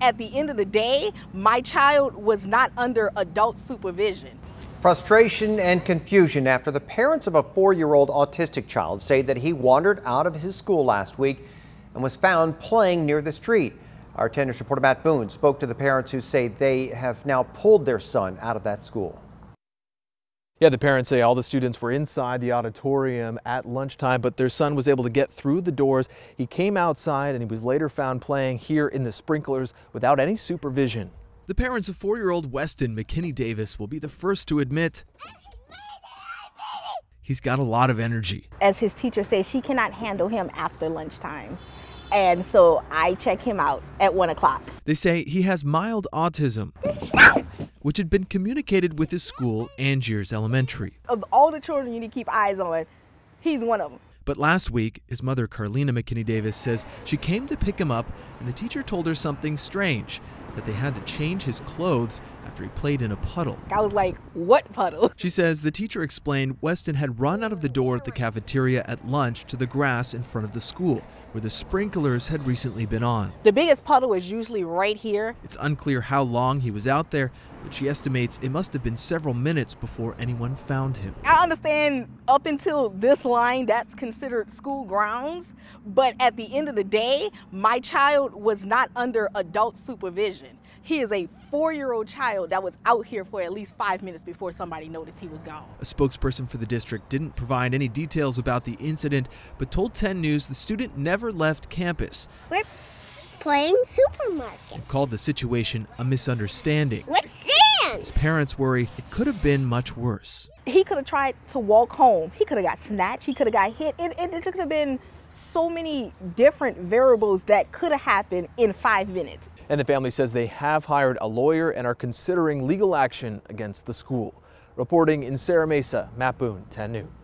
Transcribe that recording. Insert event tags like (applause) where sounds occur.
at the end of the day, my child was not under adult supervision. Frustration and confusion after the parents of a four year old autistic child say that he wandered out of his school last week and was found playing near the street. Our 10 News reporter Matt Boone spoke to the parents who say they have now pulled their son out of that school. Yeah, the parents say all the students were inside the auditorium at lunchtime, but their son was able to get through the doors. He came outside and he was later found playing here in the sprinklers without any supervision. The parents of four-year-old Weston McKinney Davis will be the first to admit he's got a lot of energy. As his teacher says, she cannot handle him after lunchtime. And so I check him out at one o'clock. They say he has mild autism, which had been communicated with his school, Angiers Elementary. Of all the children you need to keep eyes on, he's one of them. But last week, his mother, Carlina McKinney Davis, says she came to pick him up and the teacher told her something strange that they had to change his clothes after he played in a puddle. I was like, what puddle? (laughs) She says the teacher explained Weston had run out of the door at the cafeteria at lunch to the grass in front of the school, where the sprinklers had recently been on. The biggest puddle is usually right here. It's unclear how long he was out there, but she estimates it must have been several minutes before anyone found him. I understand up until this line, that's considered school grounds. But at the end of the day, my child was not under adult supervision. He is a four year old child that was out here for at least five minutes before somebody noticed he was gone. A spokesperson for the district didn't provide any details about the incident, but told 10 News the student never left campus. We're playing supermarket. And called the situation a misunderstanding. With sand! His parents worry it could have been much worse. He could have tried to walk home. He could have got snatched. He could have got hit. It, it, it could have been so many different variables that could have happened in five minutes. And the family says they have hired a lawyer and are considering legal action against the school. Reporting in Serra Mesa, Matt Boone, 10 News.